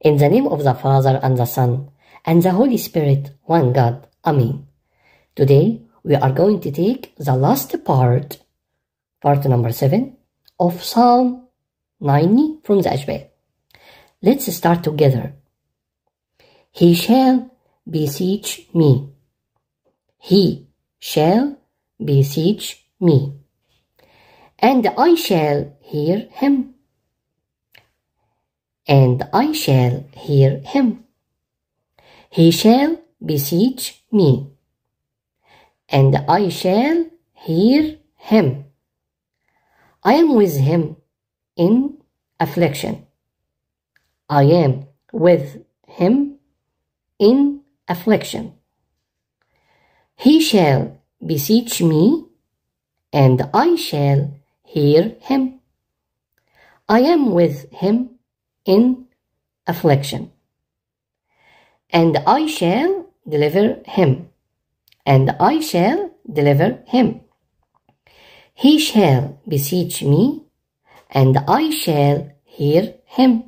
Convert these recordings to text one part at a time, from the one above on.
In the name of the Father and the Son and the Holy Spirit, one God. Amen. Today we are going to take the last part, part number 7 of Psalm 90 from the Agpeya. Let's start together. He shall beseech me. He shall beseech me. And I shall hear him. And I shall hear him. He shall beseech me. And I shall hear him. I am with him in affliction. I am with him in affliction. He shall beseech me, and I shall hear him. I am with him in affliction. And I shall deliver him, and I shall deliver him. He shall beseech me, and I shall hear him.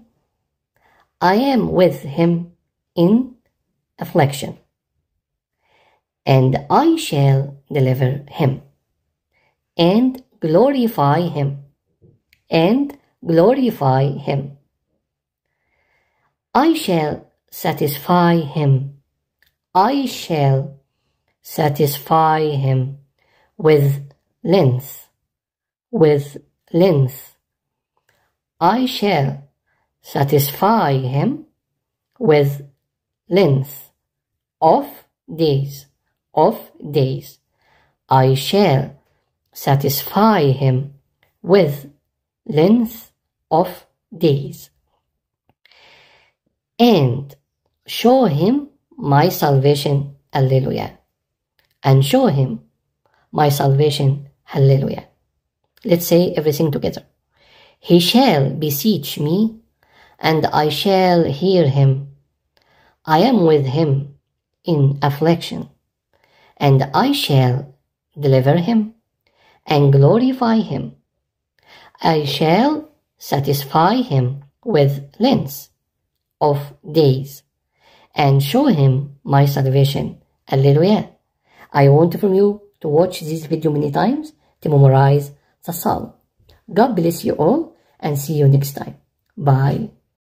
I am with him in affliction, and I shall deliver him, and glorify him, and glorify him. I shall satisfy him. I shall satisfy him with length, with length. I shall satisfy him with length of days, of days. I shall satisfy him with length of days and show him my salvation. Alleluia. And show him my salvation. Hallelujah. Let's say everything together. He shall beseech me, and I shall hear him. I am with him in affliction, and I shall deliver him and glorify him. I shall satisfy him with length of days and show him my salvation. Alleluia. I want from you to watch this video many times to memorize the psalm. God bless you all and see you next time. Bye.